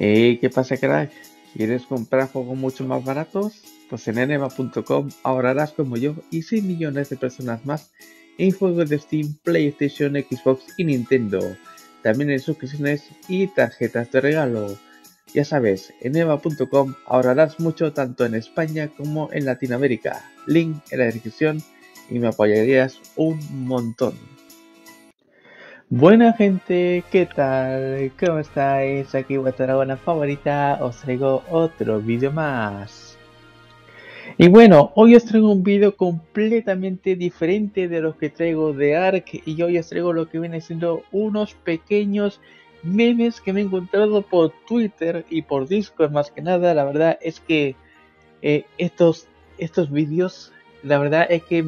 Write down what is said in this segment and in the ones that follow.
Hey, ¿qué pasa, crack? ¿Quieres comprar juegos mucho más baratos? Pues en enema.com ahorrarás como yo y 6 millones de personas más en juegos de Steam, PlayStation, Xbox y Nintendo. También en suscripciones y tarjetas de regalo. Ya sabes, en eva.com ahorrarás mucho tanto en España como en Latinoamérica. Link en la descripción y me apoyarías un montón. Buena gente, ¿qué tal? ¿Cómo estáis? Aquí vuestra dragona favorita, os traigo otro vídeo más. Y bueno, hoy os traigo un vídeo completamente diferente de los que traigo de Ark y hoy os traigo lo que viene siendo unos pequeños memes que me he encontrado por Twitter y por Discord más que nada. La verdad es que eh, estos, estos vídeos, la verdad es que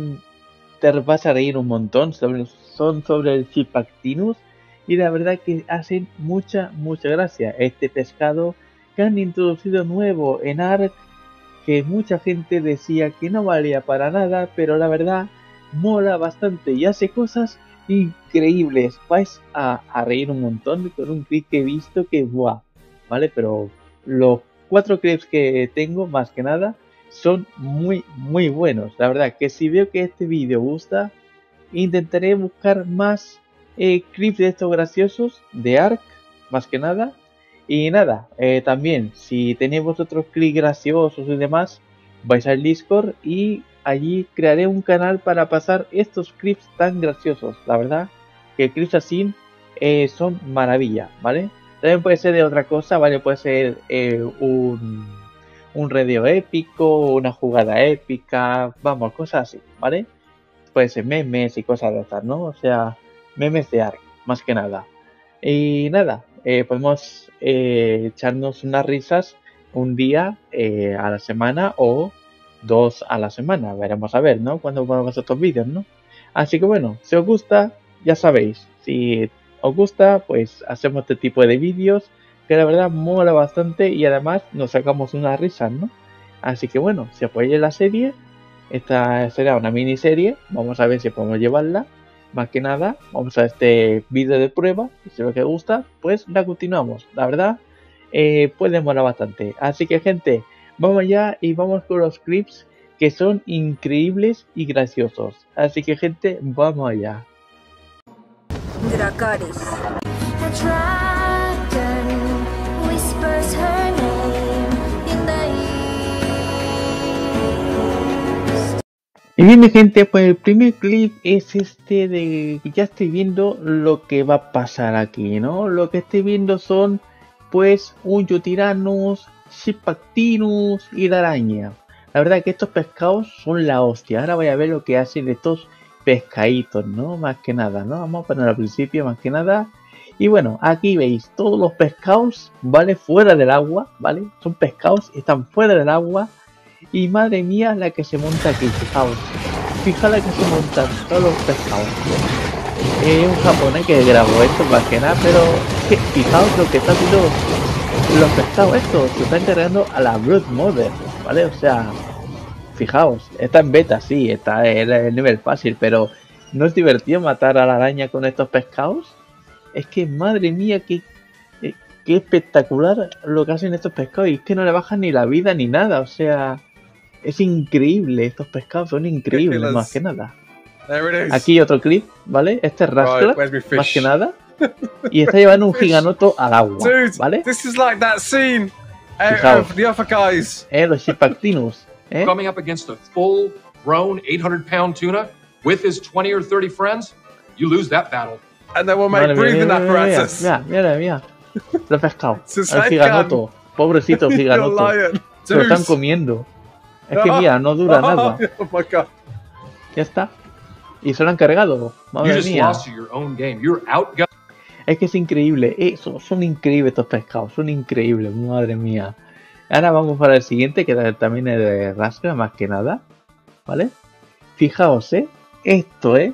te vas a reír un montón. Sobre, son sobre el Chipactinus y la verdad que hacen mucha, mucha gracia. Este pescado que han introducido nuevo en Ark, que mucha gente decía que no valía para nada, pero la verdad mola bastante y hace cosas increíbles. Vais a, reír un montón con un clip que he visto que, ¡buah! ¿Vale? Pero los cuatro clips que tengo, más que nada, son muy, muy buenos. La verdad que si veo que este vídeo gusta, intentaré buscar más eh, clips de estos graciosos de Ark, más que nada. Y nada, eh, también, si tenéis vosotros clips graciosos y demás, vais al Discord y allí crearé un canal para pasar estos clips tan graciosos. La verdad que clips así eh, son maravilla, ¿vale? También puede ser de otra cosa, ¿vale? Puede ser un, un radio épico, una jugada épica, vamos, cosas así, ¿vale? Puede ser memes y cosas de estas, ¿no? O sea, memes de Ark, más que nada. Y nada, eh, podemos echarnos unas risas un día a la semana o dos a la semana. Veremos a ver, ¿no? Cuando ponemos estos vídeos, ¿no? Así que bueno, si os gusta, ya sabéis. Si os gusta, pues hacemos este tipo de vídeos que la verdad mola bastante y además nos sacamos una risa, ¿no? Así que bueno, si apoyáis la serie, esta será una miniserie. Vamos a ver si podemos llevarla. Más que nada, vamos a este vídeo de prueba. Y si os gusta, pues la continuamos. La verdad, eh, puede molar bastante. Así que gente, Vamos allá y vamos con los clips que son increíbles y graciosos. Así que gente, vamos allá. Dracaris. Y bien mi gente, pues el primer clip es este de ya estoy viendo lo que va a pasar aquí, ¿no? Lo que estoy viendo son pues un Yotiranus, Shipactinus y la araña. La verdad que estos pescados son la hostia. Ahora voy a ver lo que hacen estos pescaditos, ¿no? Más que nada, ¿no? Vamos a poner al principio más que nada. Y bueno, aquí veis todos los pescados, ¿vale? Fuera del agua, ¿vale? Son pescados, están fuera del agua. Y madre mía la que se monta aquí, fijaos. Fijaos la que se montan todos los pescados. Es un japonés que grabó esto más que nada, pero fijaos lo que está haciendo los pescados estos se están cargando a la Blood Mother, ¿vale? O sea, fijaos, está en beta, sí, está en el nivel fácil, pero ¿no es divertido matar a la araña con estos pescados? Es que, madre mía, qué, qué, espectacular lo que hacen estos pescados. Y es que no le bajan ni la vida ni nada, o sea, es increíble, estos pescados son increíbles, más que nada. Aquí otro clip, ¿vale? Este es Rascal, más que nada y está llevando un giganoto al agua, Dude, ¿vale? This is like that scene uh, of the other guys. Eh, los Chipactinus. Eh? Coming up against a full-grown 800-pound tuna with his 20 or 30 friends, you lose that battle. And they will make Madre breathing mía, apparatus. Mira, mira, mira. Lo he pescado. El giganoto. Pobrecito giganoto. Se lo están comiendo. Es que mira, no dura nada. Oh my God. Ya está. Y se lo han cargado. Madre you just mía. lost your own game. You're outgunned. Es que es increíble. Eh, son, increíbles estos pescados. Son increíbles. Madre mía. Ahora vamos para el siguiente, que también es de rasca, más que nada. ¿Vale? Fijaos, ¿eh? Esto, ¿eh?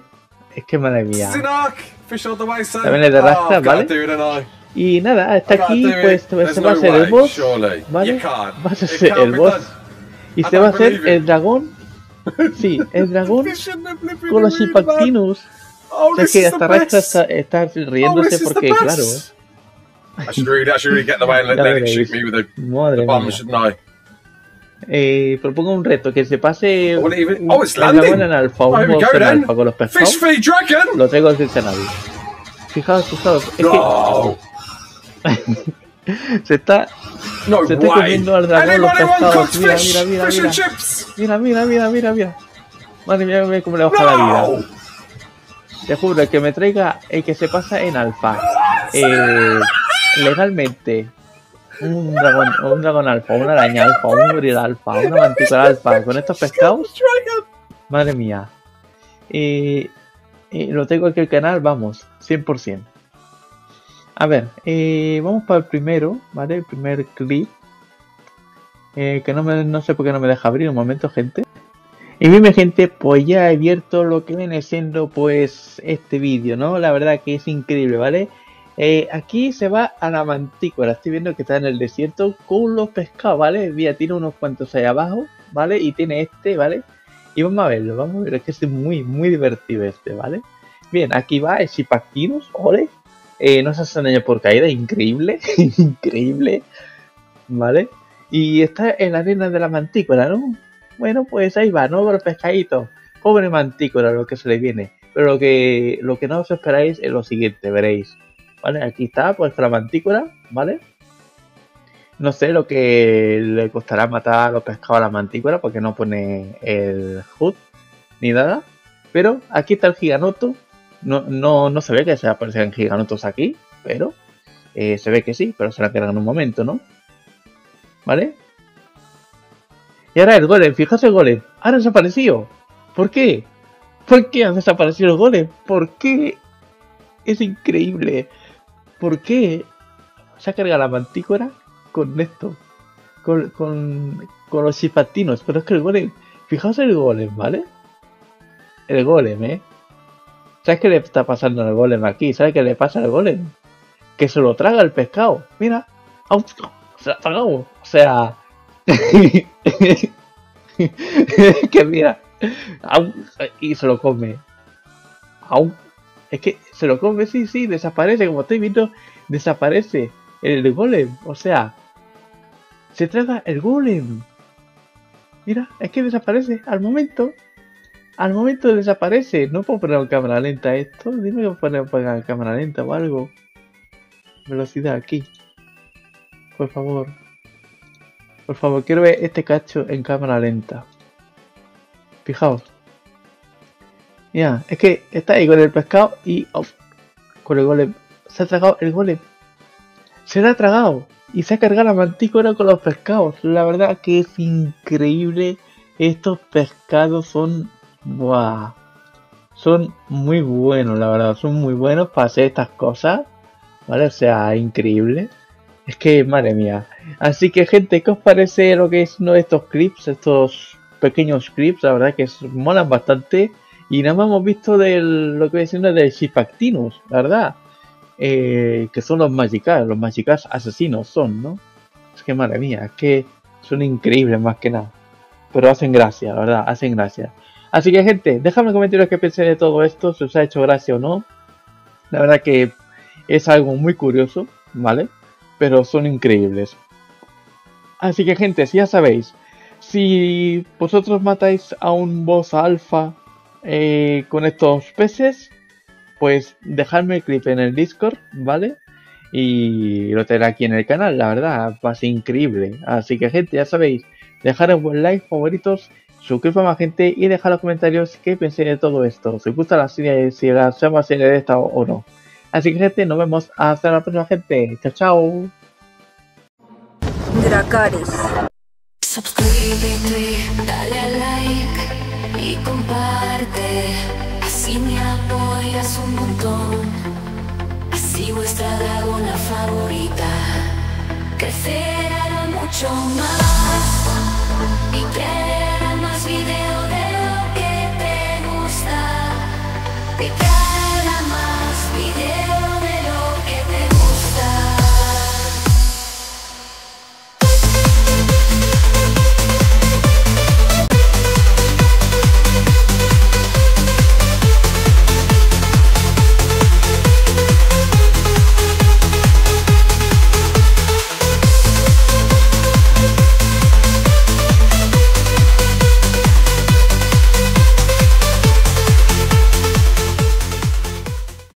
Es que madre mía. También es de rasca, oh, ¿vale? Y nada, hasta aquí, pues se va a hacer el boss. ¿Vale? Va a ser el boss. Y se va a hacer el dragón. Sí, el dragón con los Impactinus. Oh, es que hasta está, está, riéndose oh, porque, claro, I should really, I should really get the way and let, Ya let it veréis. shoot me with a Madre the bomb, mía. shouldn't I? Eh, propongo un reto, que se pase even- un- oh, it's el landing. en alfa, un Oh, en alfa con los pescados. Fish feed dragon! Lo traigo al escenario. Fijaos, fijaos, es No! que se está, No se está comiendo al dragón los pescados. Mira, mira, mira, mira. Mira, mira, mira, mira, mira. Madre mía, mira cómo le baja la vida. Te juro, el que me traiga, el que se pasa en alfa, eh, legalmente, un dragón, un dragón alfa, una araña alfa, un gorila alfa, una mantícora alfa, con estos pescados, madre mía. Eh, eh, lo tengo aquí el canal, vamos, 100%. A ver, eh, vamos para el primero, ¿vale? El primer clip. Eh, que no, me, no sé por qué no me deja abrir un momento, gente. Y bien, gente, pues ya he abierto lo que viene siendo pues este vídeo, ¿no? La verdad que es increíble, ¿vale? Eh, aquí se va a la mantícora, estoy viendo que está en el desierto con los pescados, ¿vale? Mira, tiene unos cuantos ahí abajo, ¿vale? Y tiene este, ¿vale? Y vamos a verlo, vamos a ver, es que es muy, muy divertido este, ¿vale? Bien, aquí va el Shipactinus, ole. Eh, no se hace daño por caída, increíble, increíble, ¿vale? Y está en la arena de la mantícora, ¿no? Bueno, pues ahí va, ¿no? Con el pescadito. Pobre mantícora, lo que se le viene. Pero lo que, lo que no os esperáis es lo siguiente, veréis. ¿Vale? Aquí está, pues la mantícora, ¿vale? No sé lo que le costará matar a los pescados a la mantícora porque no pone el HUD ni nada. Pero aquí está el giganoto. No, no, no se ve que se aparecen giganotos aquí, pero eh, se ve que sí, pero se la quedan en un momento, ¿no? ¿Vale? Y ahora el golem, fijaos el golem. Ha desaparecido. ¿Por qué? ¿Por qué ha desaparecido el golem? ¿Por qué? Es increíble. ¿Por qué se ha cargado la mantícora con esto? Con, con, con los chipatinos. Pero es que el golem. Fijaos el golem, ¿vale? El golem, ¿eh? ¿Sabes qué le está pasando al golem aquí? ¿Sabes qué le pasa al golem? Que se lo traga el pescado. Mira. Se lo ha tragado. O sea. que mira. Y se lo come. ¡Au! Es que se lo come, sí, sí, desaparece. Como estoy viendo, desaparece el golem. O sea, se traga el golem. Mira, es que desaparece al momento. Al momento desaparece. No puedo poner cámara lenta esto. Dime que puedo poner cámara lenta o algo. Velocidad aquí. Por favor. Por favor, quiero ver este cacho en cámara lenta. Fijaos. Ya, es que está ahí con el pescado y oh, con el golem. Se ha tragado el golem. Se lo ha tragado. Y se ha cargado la mantícora con los pescados. La verdad que es increíble. Estos pescados son... Son muy buenos, la verdad. Son muy buenos para hacer estas cosas. ¿Vale? O sea, increíble. Es que, madre mía. Así que, gente, ¿qué os parece lo que es uno de estos clips? Estos pequeños clips, la verdad que es- molan bastante. Y nada más hemos visto del, lo que voy diciendo del Shipactinus, la verdad. Eh, que son los Magikarp, los Magikarp asesinos son, ¿no? Es que madre mía, es que son increíbles más que nada. Pero hacen gracia, la verdad, hacen gracia. Así que gente, dejadme en comentarios qué pensáis de todo esto, si os ha hecho gracia o no. La verdad que es algo muy curioso, ¿vale? Pero son increíbles. Así que gente, si ya sabéis, si vosotros matáis a un boss alfa eh, con estos peces, pues dejadme el clip en el Discord, ¿vale? Y lo tendré aquí en el canal, la verdad, va a ser increíble. Así que gente, ya sabéis, dejad un buen like, favoritos, suscribir a más gente y dejar los comentarios qué pensáis de todo esto. Si os gusta la serie, si la hacemos serie de esta o no. Así que gente, nos vemos hasta la próxima gente. Chao, chao. Dracaris. Suscríbete, dale a like y comparte. Así me apoyas un montón. Así vuestra dragona favorita crecerá mucho más.